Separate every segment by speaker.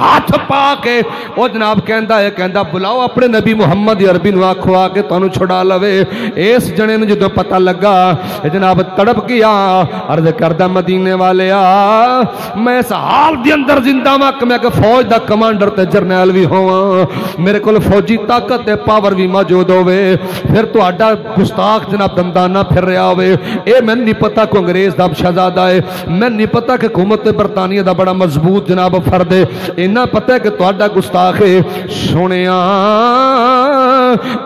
Speaker 1: ہاتھ پا کے وہ جناب کہندا ہے، کہندا بلاؤ اپنے نبی محمد عربی نو آکھو کے تانوں چھڑا لوے۔ اس جنے نے جدوں پتہ لگا جناب تڑپ گیا، عرض کردا مدینے والے آ، میں اس حال دے اندر زندہ ہاں کہ میں کہ فوج دا کمانڈر تے جرنیل وی ہوواں۔ میرے کول فوجی طاقت تے پاور وی موجود ہوے پھر تہاڈا گستاخ جناب دندانہ پھر رہا ہوے اے میں نہیں پتہ کو انگریز دا شہزادہ ہے۔ میں نہیں پتہ کہ حکومت برطانیہ دا بڑا مضبوط جناب فرد ہے۔ اینا پتہ ہے کہ تا گستاخ سنیا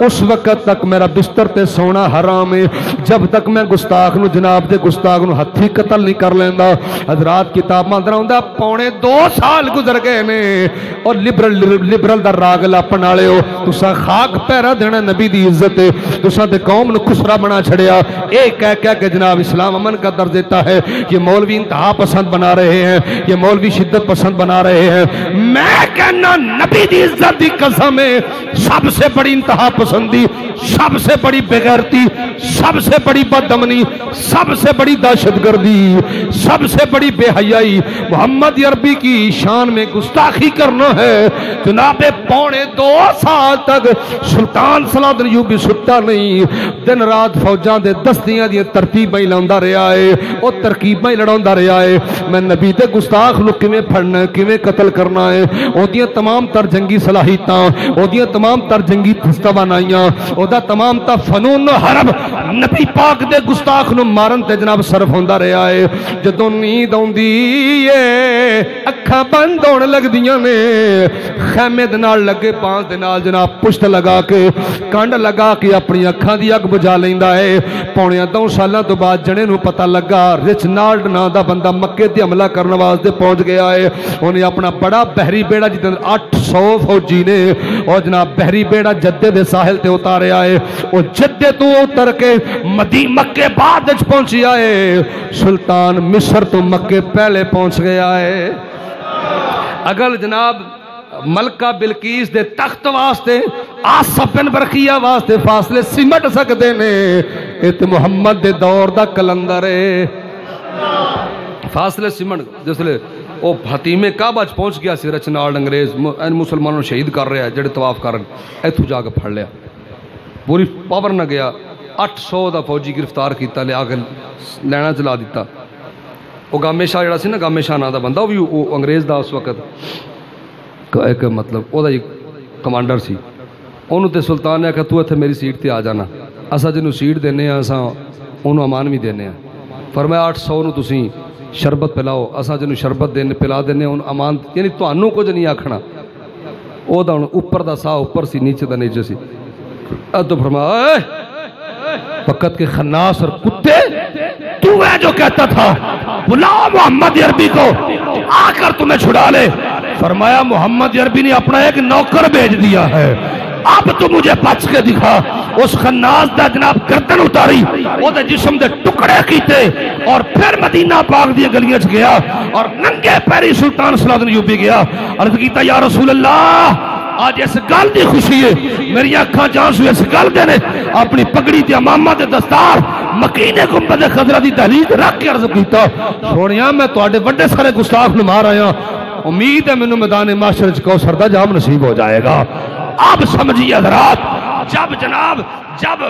Speaker 1: اس وقت تک میرا بستر تے سونا حرام ہے۔ جب تک میں گستاخ نو جناب دے گستاخ نو ہتھی قتل نہیں کر لیندا حضرات کتاب اندر ہوندا پونے دو سال گزر گئے نے۔ اور لبرل لبرل دا راگ لاپن والے ہو تسا خاک پیرا دینا نبی دی عزت ہے۔ تسا تے قوم نو خسرا بنا چھڑیا۔ اے کہہ کہہ کہ جناب اسلام امن کا در دیتا ہے۔ یہ مولوی انتہا پسند بنا رہے ہیں۔ یہ مولوی شدت پسند بنا رہے ہیں۔ میں کہنا نبی دی عزت دی قسم ہے۔ سب سے بڑی انتہا انتہا پسندی سب سے بڑی بغیرتی سب سے بڑی بدمنی سب سے بڑی دہشت گردی سب سے بڑی بے حیائی۔ محمد عربی کی شان میں گستاخی کرنا ہے۔ جناب پونے دو سال تک سلطان صلاح دن یوبی ستا نہیں۔ دن رات فوجان دے دستیاں دیا ترتیبیں لاندہ رہا ہے۔ وہ ترکیبیں لڑاندہ رہا ہے۔ میں نبی دے گستاخ نو کمیں پھڑنا ہے کمیں قتل کرنا ہے؟ وہ تمام تر جنگی صلاحیتاں وہ تمام تر جنگی گستاواں آئیاں او تمام تا فنون و حرب، نبی پاک دے گستاخ نو مارن تے جناب صرف ہوندا رہیا اے۔ جدوں نیند اوندی اے بند ہون لگدیاں نے۔ خیمے دے لگے پاں دے جناب پشت لگا کے، کنڈ لگا کے اپنی اکھاں کی اگ بجا لیندا اے۔ پونے 2 سالاں تو بعد جنے نو پتہ لگا رچ نالڈ نا دا بندہ مکے تے حملہ کرنے واسطے پہنچ گیا ہے انہیں اپنا بڑا بحری بیڑا جتنے اٹھ سو فوجی نے، اور جناب بحری بیڑا جدے جدے دے ساحل تے اتارے آئے۔ او جدے تو اتر کے مدی مکے بعد اچ پہنچی آئے۔ سلطان مصر تو مکے پہلے پہنچ گیا ہے۔ اگل جناب ملکہ بلکیس دے تخت واسطے، آصف بن برقیہ واسطے فاصلے سمٹ سکتے نے۔ ایت محمد دے دور دا کلندر ہے۔ فاصلے سمٹ، جس لیے ਉਹ ਫਤੀਮੇ ਕਾਬਾ ਚ ਪਹੁੰਚ ਗਿਆ ਸੀ, ਰਚਨਾਲ ਅੰਗਰੇਜ਼ ਮੁਸਲਮਾਨਾਂ ਨੂੰ ਸ਼ਹੀਦ ਕਰ ਰਿਹਾ ਜਿਹੜੇ ਤਵਾਫ ਕਰਨ। ਇੱਥੋਂ ਜਾ ਕੇ ਫੜ ਲਿਆ। ਪੂਰੀ ਪਾਵਰ ਨਾ ਗਿਆ। 800 ਦਾ ਫੌਜੀ ਗ੍ਰਿਫਤਾਰ ਕੀਤਾ, ਲਿਆ ਕੇ ਲੈਣਾ ਚਲਾ ਦਿੱਤਾ। ਉਹ ਗਾਮੇ ਸ਼ਾਹ ਜਿਹੜਾ ਸੀ ਨਾ, ਗਾਮੇ ਸ਼ਾਹ ਨਾਂ ਦਾ ਬੰਦਾ, ਉਹ ਵੀ ਉਹ ਅੰਗਰੇਜ਼ ਦਾ ਉਸ ਵਕਤ ਇੱਕ ਮਤਲਬ ਉਹਦਾ ਹੀ ਕਮਾਂਡਰ ਸੀ। ਉਹਨੂੰ ਤੇ ਸੁਲਤਾਨ ਨੇ ਆਖਿਆ, ਤੂੰ ਇੱਥੇ ਮੇਰੀ ਸੀਟ ਤੇ ਆ ਜਾਣਾ। ਅਸਾਂ ਜਿਹਨੂੰ ਸੀਟ ਦਿੰਨੇ ਆ ਅਸਾਂ ਉਹਨੂੰ ਅਮਾਨ ਵੀ ਦਿੰਨੇ ਆ فرمایا 800 ਨੂੰ ਤੁਸੀਂ ਸ਼ਰਬਤ ਪਿਲਾਓ ਅਸਾਂ ਜਿਹਨੂੰ ਸ਼ਰਬਤ ਦੇਣ ਪਿਲਾ ਦਿੰਨੇ ਹੁਣ ਅਮਾਨ ਯਾਨੀ ਤੁਹਾਨੂੰ ਕੁਝ ਨਹੀਂ ਆਖਣਾ ਉਹਦਾ ਹੁਣ ਉੱਪਰ ਦਾ ਸਾਹ ਉੱਪਰ ਸੀ ਨੀਚੇ ਦਾ ਨੀਚੇ ਸੀ اب تو فرمایا وقت کے خناس اور کتے، تو ہے جو کہتا تھا بلاؤ محمد عربی کو آ کر تمہیں چھڑا لے۔ فرمایا، محمد عربی نے اپنا ایک نوکر بیج دیا ہے۔ اب تو مجھے بچ کے دکھا۔ اس خناز دا جناب گردن اتاری۔ وہ دے جسم دے ٹکڑے کیتے اور پھر مدینہ پاک دیا گلیاں گیا اور ننگے پیری سلطان سلاد یوبی گیا۔ عرض کیتا، یا رسول اللہ، آج اس گل دی خوشی ہے۔ میری اکھاں جان سوئے اس گل دے نے۔ اپنی پگڑی دیا ماما دے دستار، مکینے گنبد خضرہ دی تحلیل رکھ کے عرض کیتا۔ سوڑیاں میں تو تواڈے وڈے سارے گستاخ نمار آیا امید ہے منو میدان معاشرے وچ سردہ جام نصیب ہو جائے گا۔ آپ سمجھیے حضرات، جب جناب، جب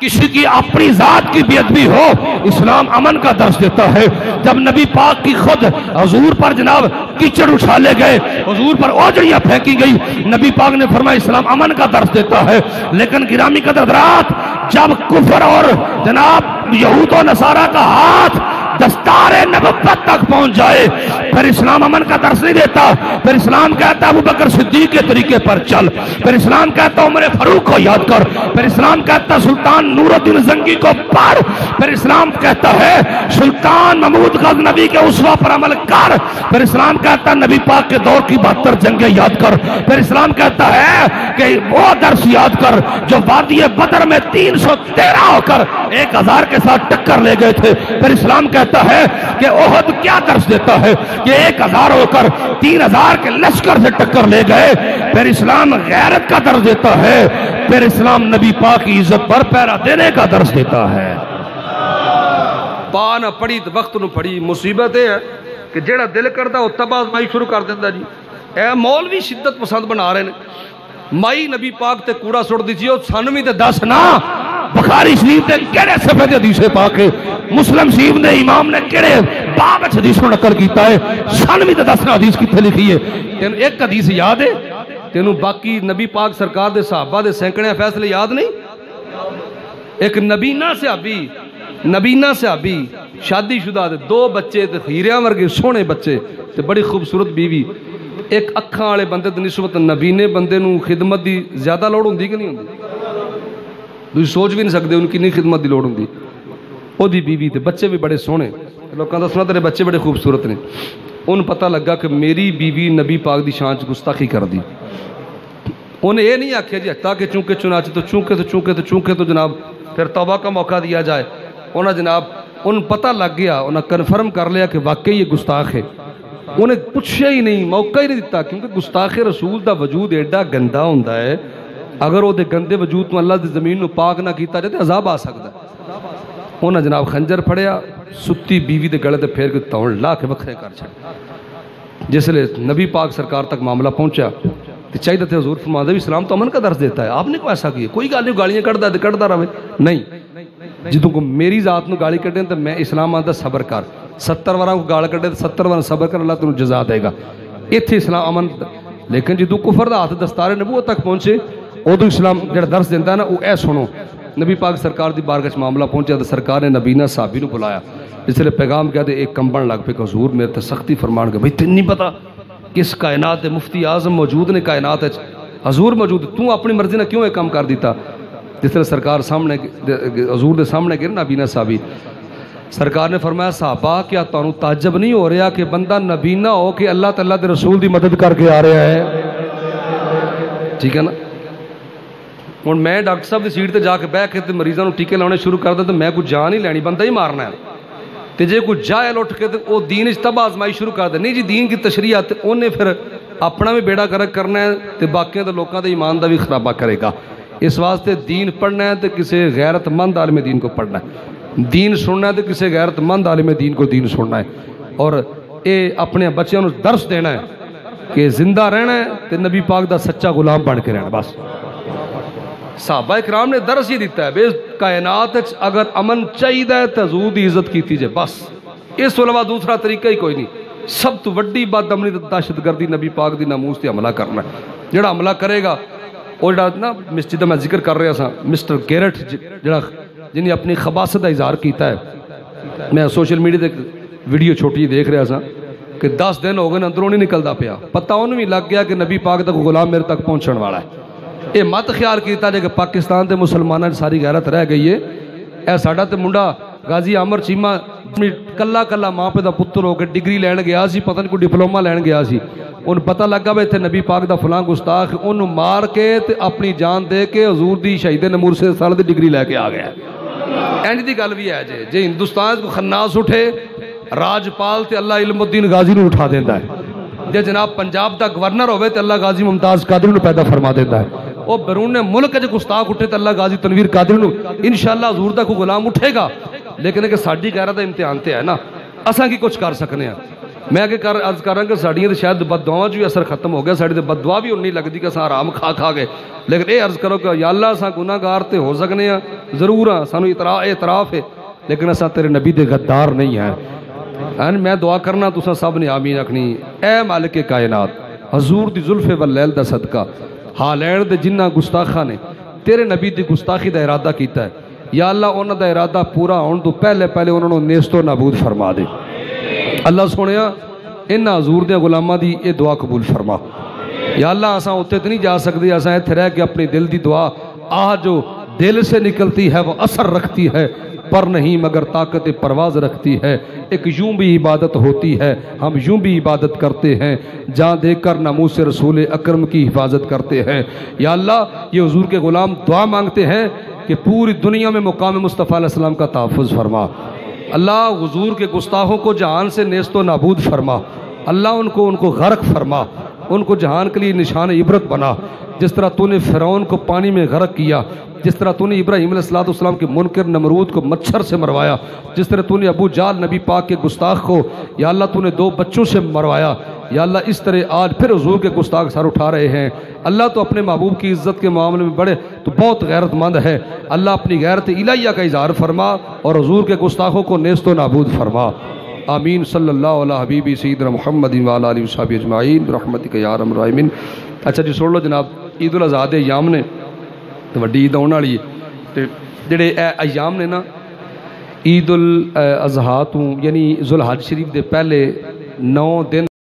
Speaker 1: کسی کی اپنی ذات کی بے ادبی ہو، اسلام امن کا درس دیتا ہے۔ جب نبی پاک کی خود حضور پر جناب کیچڑ اچھالے گئے، حضور پر اوجڑیاں پھینکی گئی، نبی پاک نے فرمایا اسلام امن کا درس دیتا ہے۔ لیکن گرامی قدرات جب کفر اور جناب یہود و نصارہ کا ہاتھ دستار نبوت تک پہنچ جائے۔ پھر اسلام امن کا درس نہیں دیتا۔ پھر اسلام کہتا ہے ابو بکر صدیق کے طریقے پر چل۔ پھر اسلام کہتا عمر فاروق کو یاد کر۔ پھر اسلام کہتا سلطان نور الدین زنگی کو پڑھ۔ پھر اسلام کہتا ہے سلطان محمود غز نبی کے اسوا پر عمل کر۔ پھر اسلام کہتا ہے نبی پاک کے دور کی بہتر جنگیں یاد کر۔ پھر اسلام کہتا ہے کہ وہ درس یاد کر جو وادی بدر میں تین سو تیرہ ہو کر ایک ہزار کے ساتھ ٹکر لے گئے تھے۔ پھر اسلام کہتا کہتا ہے کہ احد کیا درس دیتا ہے کہ ایک ہزار ہو کر تین ہزار کے لشکر سے ٹکر لے گئے، پھر اسلام غیرت کا درس دیتا ہے، پھر اسلام نبی پاک کی عزت پر پیرا دینے کا درس دیتا ہے۔ پا نہ پڑی تو وقت نو پڑی مصیبت ہے کہ جیڑا دل کرتا وہ تباہ آزمائی شروع کر دیتا جی۔ اے مولوی شدت پسند بنا رہے ہیں مائی نبی پاک تے کوڑا سڑ دی جی سانو بھی تے دس نا۔ بخاری شریف تے کہڑے صفحے تے حدیث پاک ہے مسلم شریف نے، امام نے کہڑے باب وچ حدیث نو نقل کیتا ہے۔ سانو بھی تے دس نا حدیث کتے لکھی ہے۔ تینو ایک حدیث یاد ہے، تینو باقی نبی پاک سرکار دے صحابہ دے سینکڑے فیصلے یاد نہیں؟ ایک نبینا صحابی نبینا صحابی شادی شدہ دے دو بچے تے خیریاں ورگے سونے بچے تے بڑی خوبصورت بیوی۔ ایک اکھاں والے بندے تے نسبت نبینے بندے نو خدمت دی زیادہ لوڑ ہوندی کہ نہیں ہوندی؟ تسی سوچ بھی نہیں سکدے ان کی نہیں خدمت دی لوڑ ہوندی۔ دی بیوی تے بچے بھی بڑے سونے لوکاں دا سنا تیرے بچے بڑے خوبصورت نے۔ ان پتہ لگا کہ میری بیوی نبی پاک دی شان گستاخی کر دی انہیں یہ نہیں آکھیا جی تاکہ چونکہ چنانچہ تو چونکہ تو چونکہ تو چونکہ تو جناب پھر توبہ کا موقع دیا جائے۔ انہیں جناب ان پتہ لگ گیا انہیں کنفرم کر لیا کہ واقعی یہ گستاخ ہے۔ انہیں پوچھا ہی نہیں، موقع ہی نہیں دیتا کیونکہ گستاخ رسول دا وجود ایڈا گندا ہوندا ہے۔ اگر وہ دے گندے وجود تو اللہ دی زمین نو پاک نہ کیتا جائے تو عذاب آ سکتا ہے۔ انہیں جناب خنجر ستی بیوی دے گلے تے پھیر کے توڑ لا کے وکھرے کر چھڑ جس لیے نبی پاک سرکار تک معاملہ پہنچا تو چاہیے تھے حضور فرماندہ بھی اسلام تو امن کا درس دیتا ہے۔ آپ نے کو ایسا کیا؟ کوئی گالیاں گالیاں کٹتا ہے کٹتا رہے نہیں۔ جدوں کو میری ذات نو گالی کٹیں تو میں اسلام آتا صبر کر۔ ستر وارا کو گال کٹے تو ستر وارا صبر کر، اللہ تنوں جزا دے گا۔ ایتھے اسلام امن، لیکن جدو کفر دا ہاتھ دستار نبوت تک پہنچے ادو اسلام جڑا درس دیتا ہے نا وہ اے سنو نبی پاک سرکار دی بارگاہ معاملہ پہنچا تو سرکار نے نبینا صحابی نو بلایا اس لیے پیغام کیا دے ایک کمبن لگ پہ کہ حضور میرے تے سختی فرمان کے بھئی تین نہیں پتا کس کائنات دے مفتی اعظم موجود نے کائنات ہے حضور موجود تو اپنی مرضی نہ کیوں ایک کام کر دیتا جس طرح سرکار سامنے حضور دے سامنے گر نبینا صحابی سرکار نے فرمایا صحابہ کیا تانوں تعجب نہیں ہو رہا کہ بندہ نبینا ہو کہ اللہ تعالیٰ دے رسول دی مدد کر کے آ رہا ہے ٹھیک ہے نا ہوں میں ڈاکٹر صاحب کی سیٹ تے جا کے بہ کے تے مریضاں نو ٹیکے لانے شروع کر دے تو میں کوئی جان ہی لینی بندہ ہی مارنا ہے تے جے کوئی جائے لٹ کے تے او دین تباہ آزمائی شروع کر دے نہیں جی دین کی تشریح تے اونے پھر اپنا بھی بیڑا کرک کرنا ہے تے باقیاں تے لوکاں دے ایمان دا بھی خرابہ کرے گا اس واسطے دین پڑھنا ہے تے کسی غیرت مند عالم دین کو پڑھنا ہے دین سننا ہے تے کسی غیرت مند عالم دین کو دین سننا ہے اور اے اپنے بچیاں درس دینا ہے کہ زندہ رہنا ہے تے نبی پاک دا سچا غلام بن کے رہنا بس صحابہ اکرام نے درس ہی دیتا ہے بے کائنات اگر امن چاہیے تو حضور دی عزت کیتی جائے، بس۔ اس علاوہ دوسرا طریقہ ہی کوئی نہیں۔ سب تو وڈی بات امنی دہشت گردی نبی پاک دی ناموس تے حملہ کرنا ہے۔ جڑا حملہ کرے گا وہ جڑا نا مسجد میں ذکر کر رہا سا مسٹر گیرٹ جی، جڑا جنہیں اپنی خباست کا اظہار کیتا ہے۔ میں سوشل میڈیا تے ویڈیو چھوٹی دیکھ رہا سا کہ دس دن ہو گئے اندروں نہیں نکلتا پیا۔ پتہ انہوں بھی لگ گیا کہ نبی پاک تک غلام میرے تک پہنچن والا ہے۔ یہ مت خیال کیتا جائے کہ پاکستان دے مسلمانوں ساری غیرت رہ گئی ہے۔ اے ساڈا تے منڈا غازی عامر چیمہ کلا کلا ماں پہ دا پتر ہو کے ڈگری لین گیا سی، پتہ نہیں کوئی ڈپلوما لین گیا سی۔ ان پتہ لگا بھائی تھے نبی پاک دا فلاں گستاخ ان مار کے تے اپنی جان دے کے حضور دی شہید نمور سے سال دی ڈگری لے کے آ گیا۔ اینج دی گل بھی ہے جے جے ہندوستان کو خناس اٹھے، راجپال تے اللہ علم الدین غازی نو اٹھا دیندا ہے۔ جے جناب پنجاب دا گورنر ہوئے تے اللہ غازی ممتاز قادری نو پیدا فرما دیندا ہے۔ او بیرون ملک جے گستاخ اٹھے تے اللہ غازی تنویر قادری نو۔ انشاءاللہ حضور دا کو غلام اٹھے گا۔ لیکن کہ ساڈی غیرت دا امتحان تے ہے نا۔ اساں کی کچھ کر سکنے ہیں میں کہ کر عرض کر رہا کہ ساڈیاں تے شاید بد دعاواں جو اثر ختم ہو گیا، ساڈی تے بد دعا بھی نہیں لگدی کہ اساں آرام کھا کھا گئے۔ لیکن اے عرض کرو کہ یا اللہ اساں گناہگار تے ہو سکنے ہیں ضرور ہاں سانو اعتراف اعتراف ہے۔ لیکن اساں تیرے نبی دے غدار نہیں ہیں۔ این میں دعا کرنا تساں سب نے آمین رکھنی۔ اے مالک کائنات، حضور دی زلف واللیل دا صدقہ۔ حالین دے جنہ گستاخہ نے تیرے نبی دی گستاخی دا ارادہ کیتا ہے۔ یا اللہ انہوں دا ارادہ پورا ہون تو پہلے پہلے انہوں نے نیست و نابود فرما دے۔ اللہ سنیا ان حضور دے غلامہ دی یہ دعا قبول فرما۔ یا اللہ، اساں اتنے تو نہیں جا سکتے اساں اتنے رہ کے اپنی دل دی دعا آہ جو دل سے نکلتی ہے، وہ اثر رکھتی ہے، پر نہیں، مگر طاقت پرواز رکھتی ہے۔ ایک یوں بھی عبادت ہوتی ہے، ہم یوں بھی عبادت کرتے ہیں۔ جہاں دیکھ کر ناموس رسول اکرم کی حفاظت کرتے ہیں۔ یا اللہ، یہ حضور کے غلام دعا مانگتے ہیں کہ پوری دنیا میں مقام مصطفیٰ علیہ السلام کا تحفظ فرما۔ اللہ حضور کے گستاخوں کو جہان سے نیست و نابود فرما۔ اللہ ان کو ان کو غرق فرما۔ ان کو جہان کے لیے نشان عبرت بنا۔ جس طرح تو نے فرعون کو پانی میں غرق کیا، جس طرح تو نے ابراہیم علیہ السلام والسلام کے منکر نمرود کو مچھر سے مروایا، جس طرح تو نے ابو جال نبی پاک کے گستاخ کو، یا اللہ تو نے دو بچوں سے مروایا، یا اللہ اس طرح آج پھر حضور کے گستاخ سر اٹھا رہے ہیں۔ اللہ تو اپنے محبوب کی عزت کے معاملے میں بڑے، تو بہت غیرت مند ہے۔ اللہ اپنی غیرت الہیہ کا اظہار فرما اور حضور کے گستاخوں کو نیست و نابود فرما۔ آمین۔ صلی اللہ علیہ حبیبی سیدنا محمد والا علیہ وصحبہ اجمعین۔ رحمتک یا ارحم الراحمین۔ اچھا جی سن لو جناب عید الاضحیٰ ایام نے، تو وڈی عید آنے والی ہے۔ تے جڑے اے ایام نے نا عید الاضحیٰ تو یعنی ذوالحج شریف دے پہلے نو دن